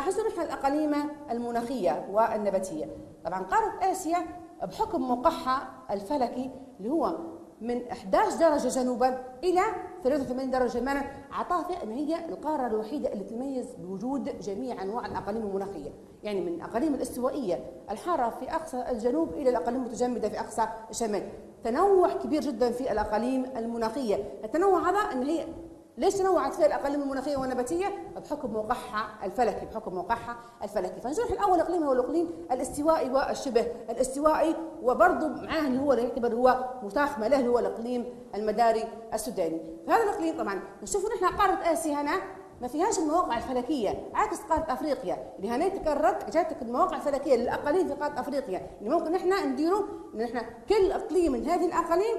راح نشوف إحنا الأقاليم المناخية والنباتية. طبعا قارة آسيا بحكم موقعها الفلكي اللي هو من 11 درجة جنوبا إلى 83 درجة شمالا اعطاها ان هي القارة الوحيدة اللي تميز بوجود جميع أنواع الأقاليم المناخية. يعني من الأقاليم الاستوائية الحارة في أقصى الجنوب إلى الأقاليم المتجمدة في أقصى الشمال. تنوع كبير جدا في الأقاليم المناخية. التنوع هذا إن هي ليش تنوعت فيها الاقاليم المناخية والنباتية؟ بحكم موقعها الفلكي، بحكم موقعها الفلكي، فنشوف الأول اقليم هو الاقليم الاستوائي والشبه الاستوائي وبرضه معاه اللي هو يعتبر هو متاخمه له هو الإقليم المداري السوداني، فهذا الإقليم طبعا نشوف نحن قارة آسيا هنا ما فيهاش المواقع الفلكية عكس قارة أفريقيا. اللي هنا تكررت جاتك المواقع الفلكية للأقاليم في قارة أفريقيا. اللي ممكن إحنا نديروا إن إحنا كل إقليم من هذه الأقاليم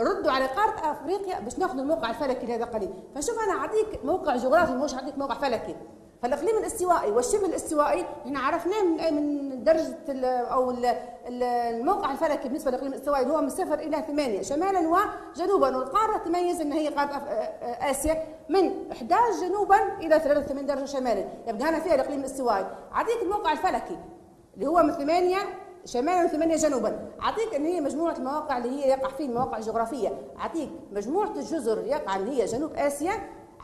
ردوا على قارة أفريقيا باش ناخذ الموقع الفلكي لهذا القليل فشوف أنا أعطيك موقع جغرافي مش أعطيك موقع فلكي. فالإقليم الاستوائي والشبه الاستوائي إحنا عرفناه من من درجة أو ال الموقع الفلكي بالنسبة للإقليم الاستوائي اللي هو من صفر إلى ثمانية. شمالا وجنوبا والقارة تميز إن هي قارة آسيا من 11 جنوبا إلى 83 درجة شمالا يبقى هنا فيها الإقليم الاستوائي. أعطيك الموقع الفلكي اللي هو من ثمانية شمالا وثمانية جنوبا. أعطيك أن هي مجموعة المواقع اللي هي يقع فيه المواقع الجغرافية. أعطيك مجموعة الجزر يقع اللي هي جنوب آسيا.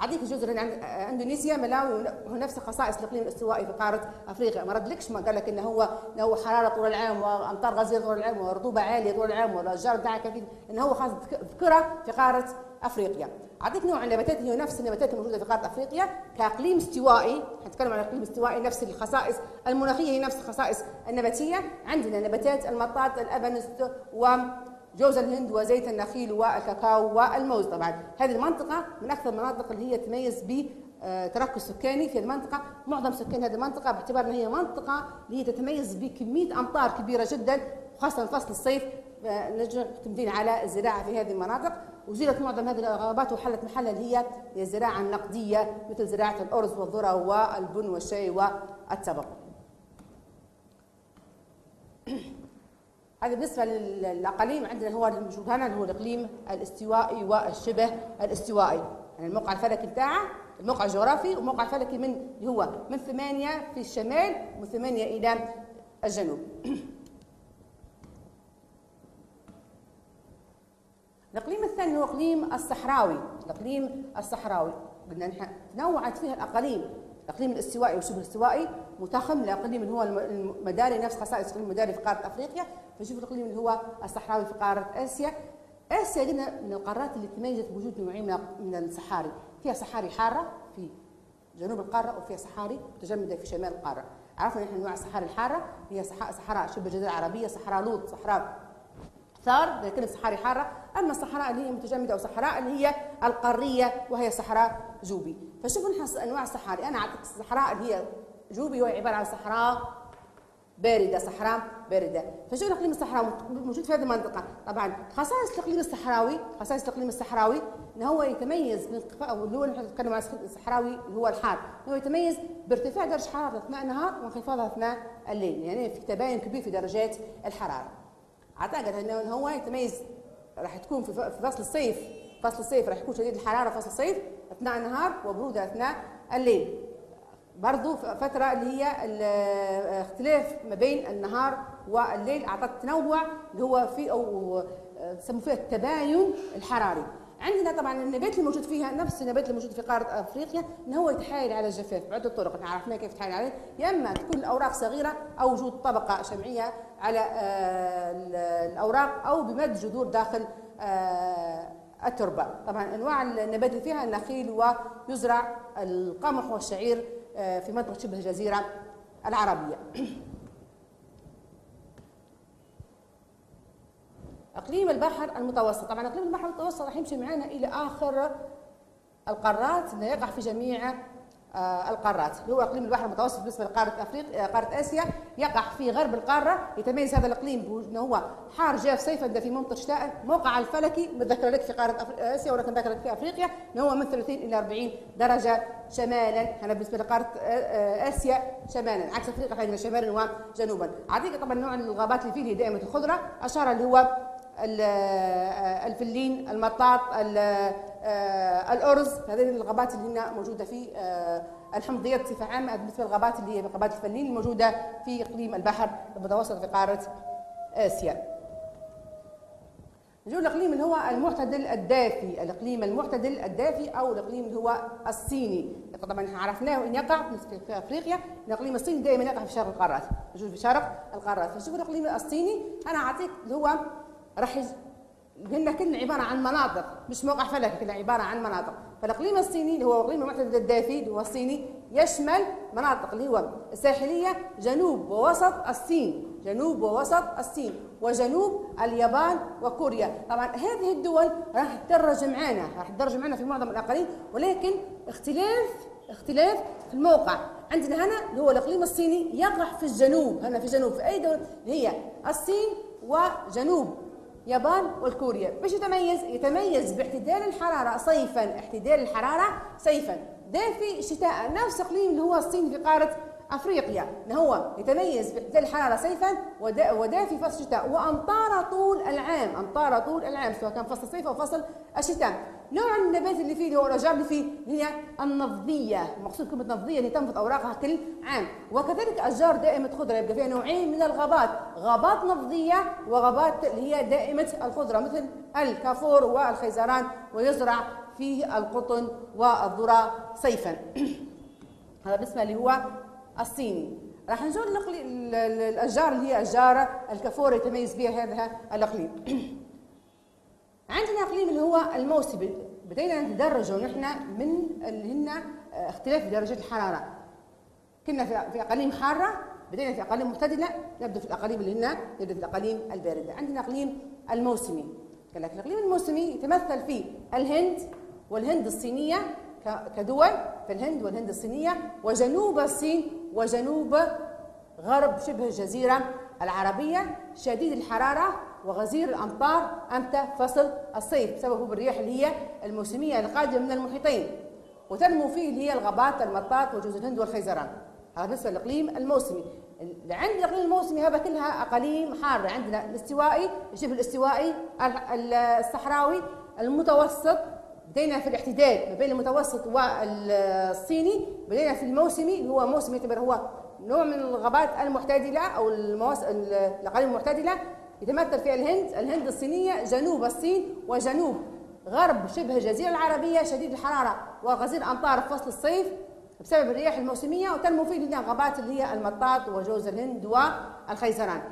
أعطيك الجزر اللي عند إندونيسيا ملاوي هو نفس خصائص الإقليم الاستوائي في قارة أفريقيا. ما ردلكش ما قال لك انه هو انه هو حرارة طول العام وأمطار غزيره طول العام ورطوبة عالية طول العام والأشجار بتاعك انه هو خاص ذكرى في قارة أفريقيا. اعطيك نوع النباتات هي نفس النباتات الموجودة في قاره أفريقيا. كإقليم استوائي حنتكلم عن إقليم استوائي نفس الخصائص. المناخية هي نفس الخصائص النباتية. عندنا نباتات المطاط الابنس وجوز الهند وزيت النخيل والكاكاو والموز طبعا. هذه المنطقة من أكثر المناطق اللي هي تميز ب تركز سكاني في المنطقة. معظم سكان هذه المنطقة باعتبار أن هي منطقة اللي هي تتميز بكمية أمطار كبيرة جدا خاصة فصل الصيف. نجم على الزراعة في هذه المناطق. وزيلت معظم هذه الغابات وحلت محلها اللي هي الزراعة النقدية مثل زراعة الأرز والذرة والبن والشاي والتبغ. هذا بالنسبة للأقاليم. عندنا هو الموجود هنا اللي هو الإقليم الاستوائي والشبه الاستوائي. يعني الموقع الفلكي بتاعه الموقع الجغرافي والموقع الفلكي من اللي هو من ثمانية في الشمال ومن ثمانية إلى الجنوب. الإقليم الثاني هو إقليم الصحراوي. الإقليم الصحراوي. قلنا نحن تنوعت فيها الأقاليم. الإقليم الاستوائي والشبه الاستوائي متخم لأقليم اللي هو المداري نفس خصائص الإقليم المداري في قارة أفريقيا. فنشوف الإقليم اللي هو الصحراوي في قارة آسيا. آسيا قلنا من القارات اللي تميزت بوجود نوعين من الصحاري. فيها صحاري حارة في جنوب القارة وفيها صحاري متجمدة في شمال القارة. عرفنا نحن أنواع الصحاري الحارة. هي صحراء شبه الجزيره العربيه صحراء لوط صحراء ثار لكن صحاري حارة أما الصحراء اللي هي متجمدة أو صحراء اللي هي القارية وهي صحراء جوبي. فشوفوا نحن أنواع الصحاري. أنا اعطيك الصحراء اللي هي جوبي وهي عبارة عن صحراء باردة صحراء باردة. فشوف الإقليم الصحراوي موجود في هذه المنطقة. طبعا خصائص الإقليم الصحراوي خصائص الإقليم الصحراوي إن هو يتميز بالانخفاض اللي هو نتكلم عن الصحراوي اللي هو الحار. هو يتميز بارتفاع درجة حرارة أثناء النهار وانخفاضها أثناء الليل. يعني في تباين كبير في درجات الحرارة. أعتقد إنه هو يتميز راح تكون في فصل الصيف. فصل الصيف راح يكون شديد الحرارة فصل الصيف أثناء النهار وبرودة أثناء الليل. برضو فترة اللي هي الاختلاف ما بين النهار والليل أعطت تنوع اللي هو في أو سموا فيها التباين الحراري. عندنا طبعا النبات اللي موجود فيها نفس النبات اللي موجود في قارة أفريقيا ان هو يتحايل على الجفاف. بعده طرق إحنا عرفنا كيف يتحايل عليه. يا إما تكون الأوراق صغيرة أو وجود طبقة شمعية على الأوراق أو بمد جذور داخل التربة. طبعا أنواع النبات اللي فيها النخيل ويزرع القمح والشعير في منطقه شبه الجزيرة العربية. أقليم البحر المتوسط. طبعا أقليم البحر المتوسط راح يمشي معنا إلى آخر القارات اللي يقع في جميع القارات. اللي هو إقليم البحر المتوسط بالنسبة لقارة افريقيا قارة آسيا يقع في غرب القارة يتميز هذا الإقليم بانه هو حار جاف صيفا ده في ممطر شتاء موقع الفلكي متذكر لك في قارة آسيا ولكن ذكر لك في أفريقيا إنه هو من 30 إلى 40 درجة شمالا. هنا بالنسبة لقارة آسيا شمالا عكس أفريقيا عندنا شمالا وجنوبا. أعطيك طبعا نوع الغابات اللي فيه دائمه الخضرة. أشار اللي هو الفلين المطاط الأرز هذه الغابات اللي هنا موجودة في الحمضيات بصفة عامة بالنسبة للغابات اللي هي غابات الفلين الموجوده في إقليم البحر المتوسط في قارة آسيا. نجول الاقليم اللي هو المعتدل الدافي، الإقليم المعتدل الدافي أو الإقليم اللي هو الصيني، طبعا عرفناه ان يقع في أفريقيا، الإقليم الصيني دائما يقع في شرق القارات، نجول في شرق القارات، فشوف الإقليم الصيني أنا أعطيك اللي هو راح هن كلنا عبارة عن مناطق مش موقع فلكي كلها عبارة عن مناطق. فالإقليم الصيني اللي هو إقليم المعتدل الدافي اللي هو الصيني يشمل مناطق اللي هو الساحلية جنوب ووسط الصين جنوب ووسط الصين وجنوب اليابان وكوريا. طبعا هذه الدول راح تدرج معنا راح تدرج معنا في معظم الأقاليم ولكن اختلاف اختلاف في الموقع. عندنا هنا اللي هو الإقليم الصيني يقع في الجنوب هنا في الجنوب في دوله اللي هي الصين وجنوب. يابان والكوريا. باش يتميز؟ يتميز باعتدال الحرارة. صيفا. اعتدال الحرارة صيفا. دافي شتاء. نفس إقليم اللي هو الصين في قارة أفريقيا. هو يتميز باعتدال الحرارة صيفا ودافي فصل الشتاء وأمطار طول العام. أمطار طول العام سواء كان فصل الصيف أو فصل الشتاء. نوع النبات اللي فيه اللي هو الاشجار اللي فيه هي النفضية. المقصود كلمة نفضية اللي تنبت أوراقها كل عام. وكذلك أشجار دائمة خضرة. يبقى فيها نوعين من الغابات. غابات نفضية وغابات اللي هي دائمة الخضرة مثل الكافور والخيزران ويزرع فيه القطن والذرة صيفا هذا بالنسبة اللي هو الصيني. راح نزور الاشجار اللي هي أشجار الكافور يتميز بها هذا الأقليم. عندنا اقليم اللي هو الموسمي بدينا نتدرجه نحن من اللي هن آه، اختلاف درجات الحرارة. كنا في أقاليم حاره بدينا في أقاليم معتدله نبدأ في الأقاليم اللي هن نبدأ في الأقاليم الباردة. عندنا اقليم الموسمي. قال لك الاقليم الموسمي يتمثل في الهند والهند الصينية كدول في الهند والهند الصينية وجنوب الصين وجنوب غرب شبه الجزيرة العربية. شديد الحرارة وغزير الأمطار إمتى فصل الصيف. بسبب الرياح اللي هي الموسمية القادمة من المحيطين. وتنمو فيه اللي هي الغابات المطاط وجوز الهند والخيزران. هذا بالنسبة للإقليم الموسمي. عند الإقليم الموسمي هذا كلها أقاليم حارة. عندنا الاستوائي الشبه الاستوائي الصحراوي المتوسط. بدينا في الاحتداد ما بين المتوسط والصيني. بدينا في الموسمي هو موسم يعتبر هو نوع من الغابات المعتدله أو. الأقاليم المعتدله يتمثل في الهند الهند الصينية جنوب الصين وجنوب غرب شبه الجزيرة العربية شديد الحرارة وغزير أمطار في فصل الصيف بسبب الرياح الموسمية وتنمو فيه غابات اللي هي المطاط وجوز الهند والخيزران.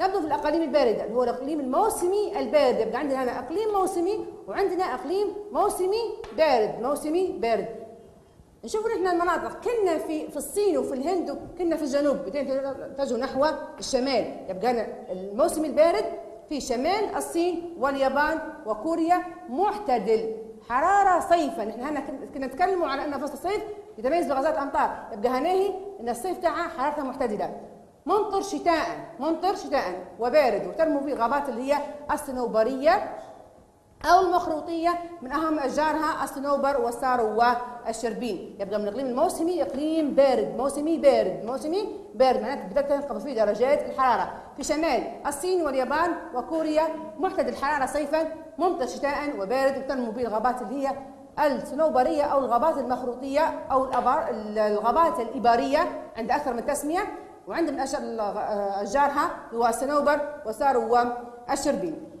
نبدو في الأقاليم الباردة اللي هو الإقليم الموسمي البارد يبقى عندنا هنا إقليم موسمي وعندنا إقليم موسمي بارد موسمي بارد. نشوف نحن المناطق. كنا في في الصين وفي الهند كنا في الجنوب. نتجه نحو الشمال. يبقى الموسم البارد في شمال الصين واليابان وكوريا معتدل. حرارة صيفا نحن هنا كنا نتكلموا على أن فصل الصيف يتميز بغازات أمطار. يبقى هناهي أن الصيف تاعها حرارتها معتدلة. ممطر شتاء. ممطر شتاء. وبارد. وتنمو فيه غابات اللي هي الصنوبريه أو المخروطية من أهم أشجارها الصنوبر والسارو والشربين. يبقى من الإقليم الموسمي إقليم بارد. موسمي بارد. موسمي بارد معناته بدأت تنخفض فيه درجات الحرارة. في شمال الصين واليابان وكوريا معتدل الحرارة صيفا ممطر شتاء وبارد وتنمو به الغابات اللي هي الصنوبرية أو الغابات المخروطية أو الغابات الإبارية عند أكثر من تسمية. وعند من أشجارها هو الصنوبر وسارو والشربين.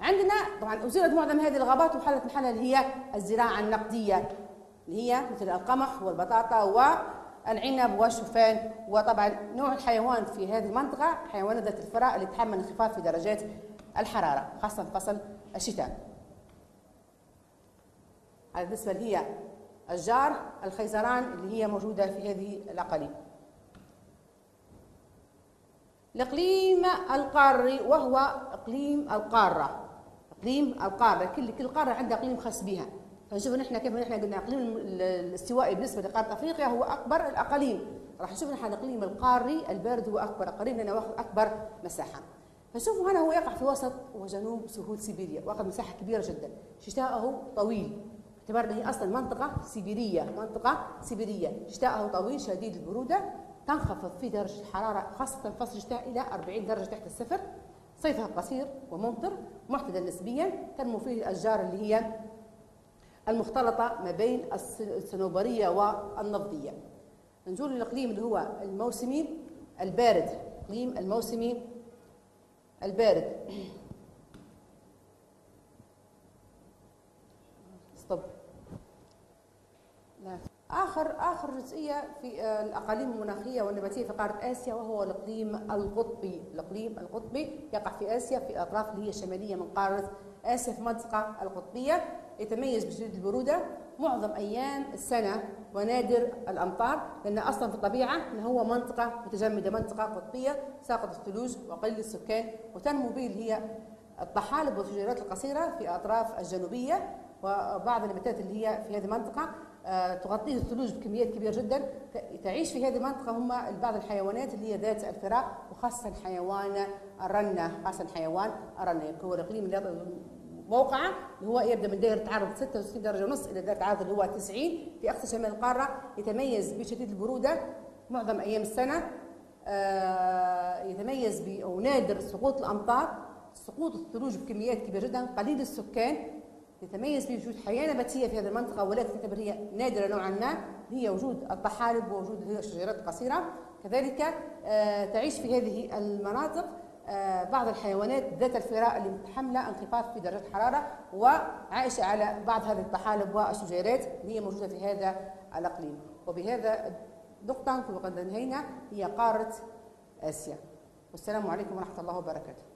عندنا طبعا أزيلت معظم هذه الغابات وحلت محلها اللي هي الزراعة النقدية اللي هي مثل القمح والبطاطا والعنب والشوفان وطبعا نوع الحيوان في هذه المنطقة حيوانات ذات الفراء اللي تحمل انخفاض في درجات الحرارة خاصة في فصل الشتاء. بالنسبة اللي هي الجار الخيزران اللي هي موجودة في هذه الأقاليم. الإقليم القاري وهو إقليم القارة. اقليم القاره كل كل قاره عندها إقليم خاص بها. فنشوف نحن كيف نحن قلنا إقليم الاستوائي بالنسبة لقارة أفريقيا هو أكبر الأقاليم. راح نشوف نحن الاقليم القاري البارد هو أكبر اقليم لأنه واخذ أكبر مساحة. فشوفوا هنا هو يقع في وسط وجنوب سهول سيبيريا واخذ مساحة كبيرة جدا. شتاءه طويل. باعتبار هي أصلا منطقة سيبيرية منطقة سيبيرية. شتاءه طويل شديد البرودة تنخفض في درجة الحراره خاصة فصل الشتاء إلى 40 درجة تحت الصفر. صيفها قصير وممطر معتدل نسبيا تنمو فيه الأشجار اللي هي المختلطة ما بين الصنوبرية والنفضية. نزول الإقليم اللي هو الموسمي البارد. الإقليم الموسمي البارد. لا آخر آخر جزئية في آه، الأقاليم المناخية والنباتية في قارة آسيا وهو الإقليم القطبي، الإقليم القطبي يقع في آسيا في الاطراف اللي هي الشمالية من قارة آسيا في المنطقة القطبية. يتميز بشديد البرودة معظم أيام السنة ونادر الأمطار لأن أصلا في الطبيعة إن هو منطقة متجمدة منطقة قطبية ساقط الثلوج وقليل السكان وتنمو به اللي هي الطحالب والشجيرات القصيرة في أطراف الجنوبية وبعض النباتات اللي هي في هذه المنطقة. آه، تغطيه الثلوج بكميات كبيرة جدا. تعيش في هذه المنطقة هم بعض الحيوانات اللي هي ذات الفراء وخاصة حيوان الرنة خاصة حيوان الرنة. هو الاقليم موقعه اللي هو يبدأ من دائره عرض 66 درجة ونص إلى دائره عرض اللي هو 90 في أقصى شمال القارة. يتميز بشديد البرودة معظم أيام السنة. آه، يتميز أو نادر سقوط الأمطار سقوط الثلوج بكميات كبيرة جدا قليل السكان. يتميز بوجود حياه نباتيه في هذه المنطقة ولكن تعتبر هي نادرة نوعا ما هي وجود الطحالب ووجود الشجيرات القصيره كذلك آه، تعيش في هذه المناطق آه، بعض الحيوانات ذات الفراء اللي متحمله انخفاض في درجه الحراره وعائشه على بعض هذه الطحالب والشجيرات اللي هي موجودة في هذا الأقليم. وبهذا نقطه نكون قد انهينا هي قارة آسيا. والسلام عليكم ورحمة الله وبركاته.